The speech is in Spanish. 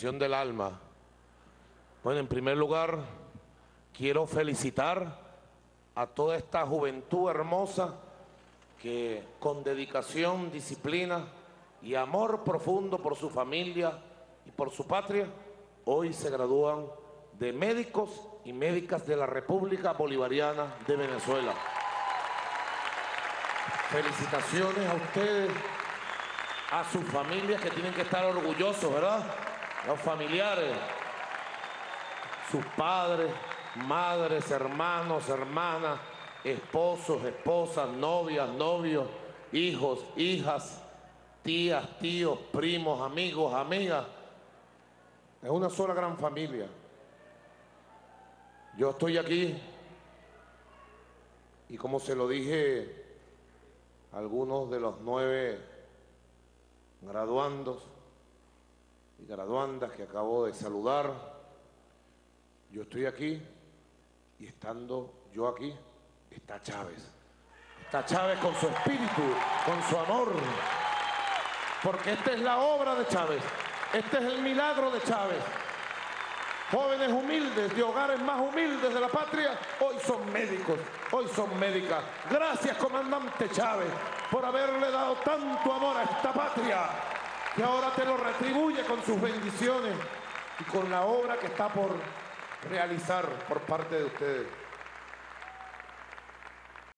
del alma. Bueno, en primer lugar, quiero felicitar a toda esta juventud hermosa que con dedicación, disciplina y amor profundo por su familia y por su patria, hoy se gradúan de médicos y médicas de la República Bolivariana de Venezuela. Felicitaciones a ustedes, a sus familias que tienen que estar orgullosos, ¿verdad? Los familiares, sus padres, madres, hermanos, hermanas, esposos, esposas, novias, novios, hijos, hijas, tías, tíos, primos, amigos, amigas. Es una sola gran familia. Yo estoy aquí y como se lo dije a algunos de los nueve graduandos y graduandas que acabo de saludar, yo estoy aquí y estando yo aquí está Chávez. Está Chávez con su espíritu, con su amor, porque esta es la obra de Chávez, este es el milagro de Chávez. Jóvenes humildes, de hogares más humildes de la patria, hoy son médicos, hoy son médicas. Gracias, comandante Chávez, por haberle dado tanto amor a esta patria, que ahora te lo retribuye con sus bendiciones y con la obra que está por realizar por parte de ustedes.